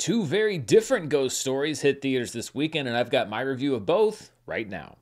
Two very different ghost stories hit theaters this weekend, and I've got my review of both right now.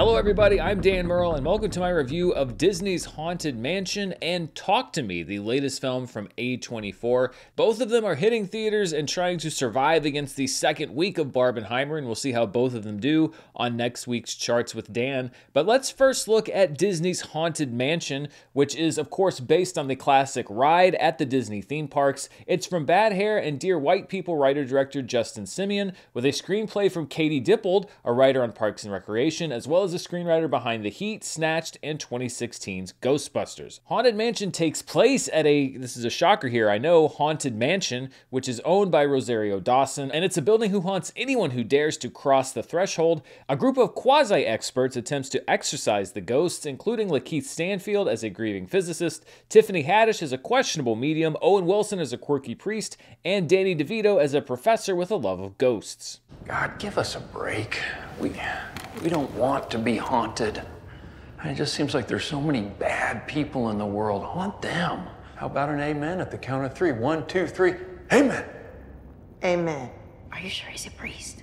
Hello, everybody. I'm Dan Murrell, and welcome to my review of Disney's Haunted Mansion and Talk to Me, the latest film from A24. Both of them are hitting theaters and trying to survive against the second week of Barbenheimer, and we'll see how both of them do on next week's charts with Dan. But let's first look at Disney's Haunted Mansion, which is, of course, based on the classic ride at the Disney theme parks. It's from Bad Hair and Dear White People writer director Justin Simien, with a screenplay from Katie Dippold, a writer on Parks and Recreation, as well as as a screenwriter behind The Heat, Snatched, and 2016's Ghostbusters. Haunted Mansion takes place at a, this is a shocker here, I know, Haunted Mansion, which is owned by Rosario Dawson, and it's a building who haunts anyone who dares to cross the threshold. A group of quasi experts attempts to exorcise the ghosts, including Lakeith Stanfield as a grieving physicist, Tiffany Haddish as a questionable medium, Owen Wilson as a quirky priest, and Danny DeVito as a professor with a love of ghosts. God, give us a break. We, we don't want to be haunted. It just seems like there's so many bad people in the world. Haunt them. How about an amen at the count of three? One, two, three. Amen. Amen. Are you sure he's a priest?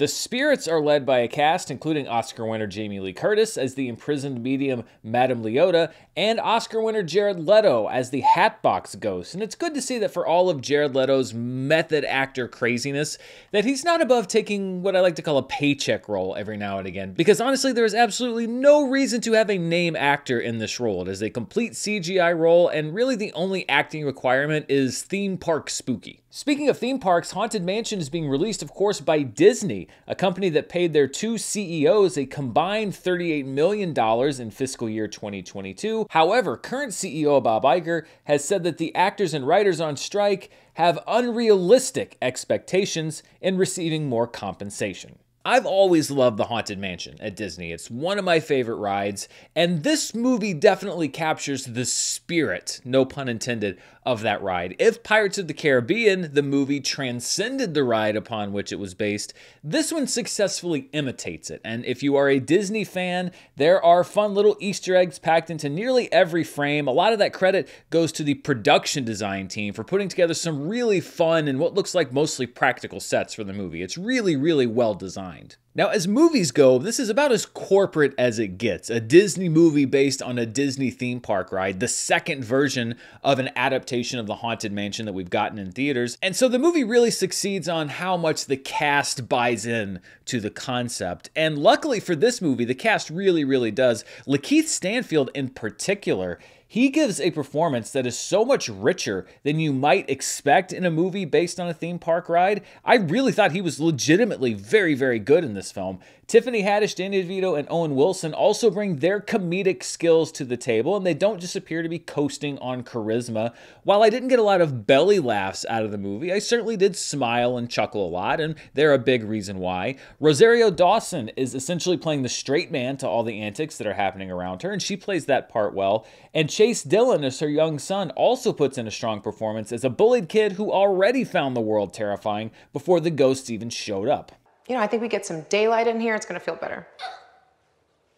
The spirits are led by a cast including Oscar winner Jamie Lee Curtis as the imprisoned medium Madame Leota and Oscar winner Jared Leto as the Hatbox Ghost. And it's good to see that for all of Jared Leto's method actor craziness, that he's not above taking what I like to call a paycheck role every now and again. Because honestly, there is absolutely no reason to have a name actor in this role. It is a complete CGI role, and really the only acting requirement is theme park spooky. Speaking of theme parks, Haunted Mansion is being released, of course, by Disney, a company that paid their two CEOs a combined $38 million in fiscal year 2022. However, current CEO Bob Iger has said that the actors and writers on strike have unrealistic expectations in receiving more compensation. I've always loved the Haunted Mansion at Disney. It's one of my favorite rides, and this movie definitely captures the spirit, no pun intended, of that ride. If Pirates of the Caribbean, the movie, transcended the ride upon which it was based, this one successfully imitates it. And if you are a Disney fan, there are fun little Easter eggs packed into nearly every frame. A lot of that credit goes to the production design team for putting together some really fun and what looks like mostly practical sets for the movie. It's really, really well designed. Now, as movies go, this is about as corporate as it gets. A Disney movie based on a Disney theme park ride, the second version of an adaptation of The Haunted Mansion that we've gotten in theaters. And so the movie really succeeds on how much the cast buys in to the concept. And luckily for this movie, the cast really, really does. Lakeith Stanfield, in particular, he gives a performance that is so much richer than you might expect in a movie based on a theme park ride. I really thought he was legitimately very, very good in this film. Tiffany Haddish, Danny DeVito, and Owen Wilson also bring their comedic skills to the table, and they don't just appear to be coasting on charisma. While I didn't get a lot of belly laughs out of the movie, I certainly did smile and chuckle a lot, and they're a big reason why. Rosario Dawson is essentially playing the straight man to all the antics that are happening around her, and she plays that part well. And Chase Dillon, as her young son, also puts in a strong performance as a bullied kid who already found the world terrifying before the ghosts even showed up you know, I think we get some daylight in here, it's gonna feel better.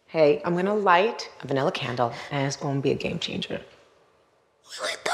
Hey, I'm gonna light a vanilla candle and it's gonna be a game changer. Will it though?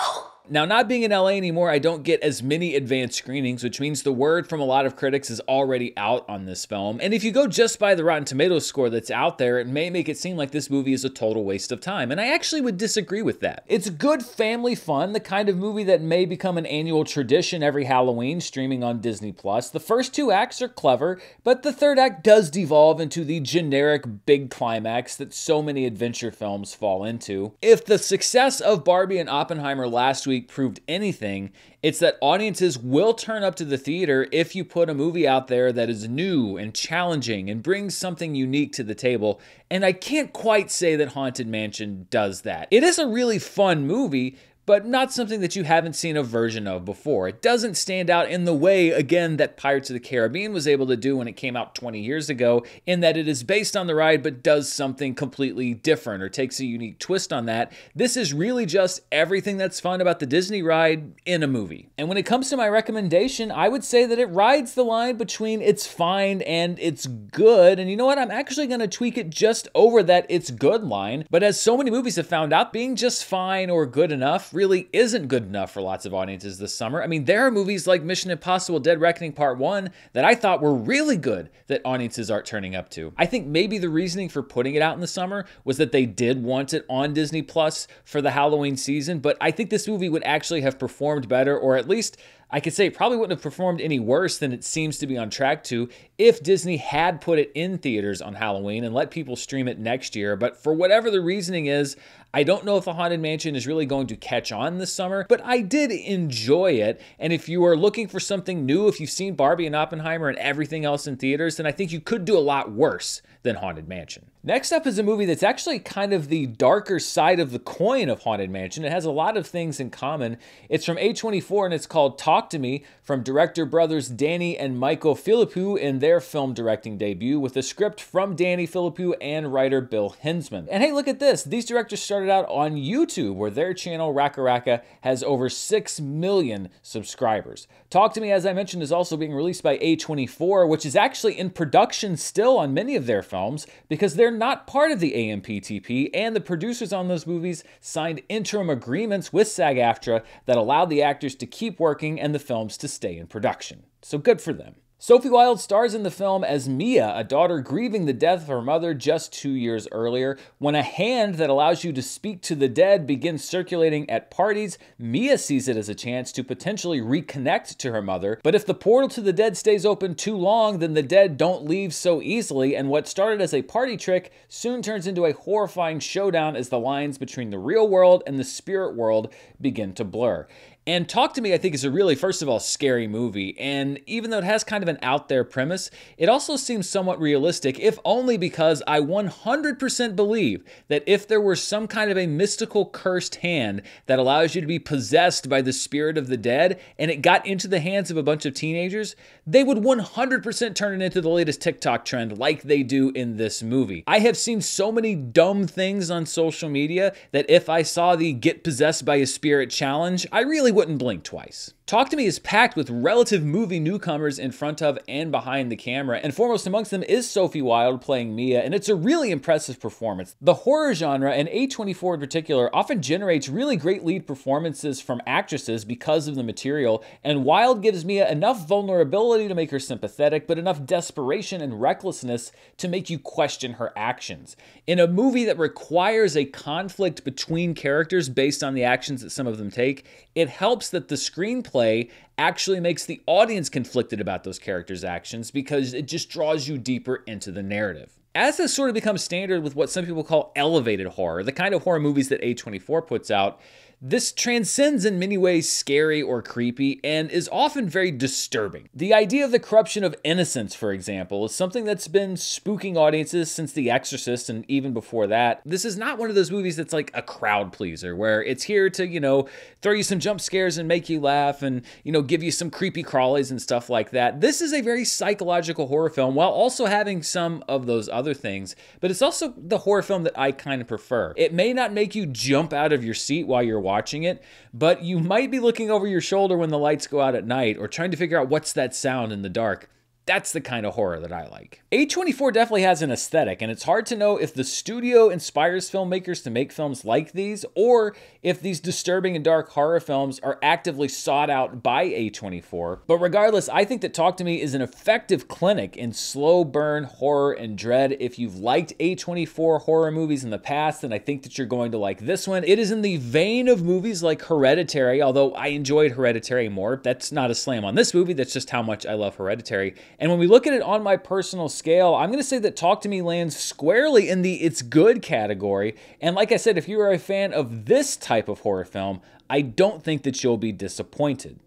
Now, not being in LA anymore, I don't get as many advanced screenings, which means the word from a lot of critics is already out on this film. And if you go just by the Rotten Tomatoes score that's out there, it may make it seem like this movie is a total waste of time. And I actually would disagree with that. It's good family fun, the kind of movie that may become an annual tradition every Halloween streaming on Disney Plus. The first two acts are clever, but the third act does devolve into the generic big climax that so many adventure films fall into. If the success of Barbie and Oppenheimer last week week proved anything, it's that audiences will turn up to the theater if you put a movie out there that is new and challenging and brings something unique to the table. And I can't quite say that Haunted Mansion does that. It is a really fun movie, but not something that you haven't seen a version of before. It doesn't stand out in the way, again, that Pirates of the Caribbean was able to do when it came out 20 years ago, in that it is based on the ride but does something completely different or takes a unique twist on that. This is really just everything that's fun about the Disney ride in a movie. And when it comes to my recommendation, I would say that it rides the line between it's fine and it's good. And you know what? I'm actually going to tweak it just over that it's good line. But as so many movies have found out, being just fine or good enough really isn't good enough for lots of audiences this summer. I mean, there are movies like Mission Impossible Dead Reckoning Part 1 that I thought were really good that audiences aren't turning up to. I think maybe the reasoning for putting it out in the summer was that they did want it on Disney Plus for the Halloween season, but I think this movie would actually have performed better, or at least I could say it probably wouldn't have performed any worse than it seems to be on track to if Disney had put it in theaters on Halloween and let people stream it next year. But for whatever the reasoning is, I don't know if The Haunted Mansion is really going to catch on this summer, but I did enjoy it. And if you are looking for something new, if you've seen Barbie and Oppenheimer and everything else in theaters, then I think you could do a lot worse than Haunted Mansion. Next up is a movie that's actually kind of the darker side of the coin of Haunted Mansion. It has a lot of things in common. It's from A24 and it's called Talk to Me from director brothers Danny and Michael Philippou in their film directing debut with a script from Danny Philippou and writer Bill Hinzman. And hey, look at this. These directors started out on YouTube where their channel RackaRacka has over 6 million subscribers. Talk to Me, as I mentioned, is also being released by A24, which is actually in production still on many of their films because they're not part of the AMPTP, and the producers on those movies signed interim agreements with SAG AFTRA that allowed the actors to keep working and the films to stay in production. So good for them. Sophie Wilde stars in the film as Mia, a daughter grieving the death of her mother just two years earlier. When a hand that allows you to speak to the dead begins circulating at parties, Mia sees it as a chance to potentially reconnect to her mother. But if the portal to the dead stays open too long, then the dead don't leave so easily, and what started as a party trick soon turns into a horrifying showdown as the lines between the real world and the spirit world begin to blur. And Talk to Me, I think, is a really, first of all, scary movie. And even though it has kind of an out there premise, it also seems somewhat realistic, if only because I 100% believe that if there were some kind of a mystical cursed hand that allows you to be possessed by the spirit of the dead and it got into the hands of a bunch of teenagers, they would 100% turn it into the latest TikTok trend like they do in this movie. I have seen so many dumb things on social media that if I saw the get possessed by a spirit challenge, I really wouldn't blink twice. Talk to Me is packed with relative movie newcomers in front of and behind the camera, and foremost amongst them is Sophie Wilde playing Mia, and it's a really impressive performance. The horror genre, and A24 in particular, often generates really great lead performances from actresses because of the material, and Wilde gives Mia enough vulnerability to make her sympathetic, but enough desperation and recklessness to make you question her actions. In a movie that requires a conflict between characters based on the actions that some of them take, it helps that the screenplay play actually makes the audience conflicted about those characters' actions because it just draws you deeper into the narrative. As has sort of become standard with what some people call elevated horror, the kind of horror movies that A24 puts out, this transcends in many ways scary or creepy and is often very disturbing. The idea of the corruption of innocence, for example, is something that's been spooking audiences since The Exorcist and even before that. This is not one of those movies that's like a crowd pleaser where it's here to, you know, throw you some jump scares and make you laugh and, you know, give you some creepy crawlies and stuff like that. This is a very psychological horror film while also having some of those other things, but it's also the horror film that I kind of prefer. It may not make you jump out of your seat while you're watching it, but you might be looking over your shoulder when the lights go out at night or trying to figure out what's that sound in the dark. That's the kind of horror that I like. A24 definitely has an aesthetic, and it's hard to know if the studio inspires filmmakers to make films like these, or if these disturbing and dark horror films are actively sought out by A24. But regardless, I think that Talk to Me is an effective clinic in slow burn horror and dread. If you've liked A24 horror movies in the past, then I think that you're going to like this one. It is in the vein of movies like Hereditary, although I enjoyed Hereditary more. That's not a slam on this movie, that's just how much I love Hereditary. And when we look at it on my personal scale, I'm going to say that Talk to Me lands squarely in the it's good category. And like I said, if you are a fan of this type of horror film, I don't think that you'll be disappointed.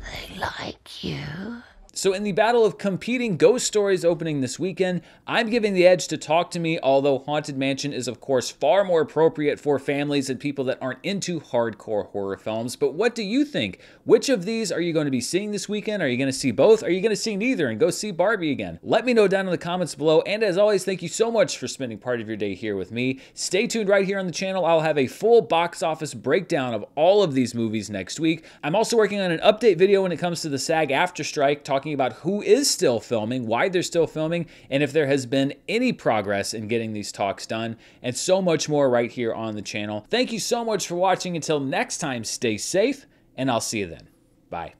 They like you. So, in the battle of competing ghost stories opening this weekend, I'm giving the edge to Talk to Me, although Haunted Mansion is, of course, far more appropriate for families and people that aren't into hardcore horror films. But what do you think? Which of these are you going to be seeing this weekend? Are you going to see both? Are you going to see neither and go see Barbie again? Let me know down in the comments below. And as always, thank you so much for spending part of your day here with me. Stay tuned right here on the channel. I'll have a full box office breakdown of all of these movies next week. I'm also working on an update video when it comes to the SAG AFTRA strike, talking talking about who is still filming, why they're still filming, and if there has been any progress in getting these talks done, and so much more right here on the channel. Thank you so much for watching. Until next time, stay safe, and I'll see you then. Bye.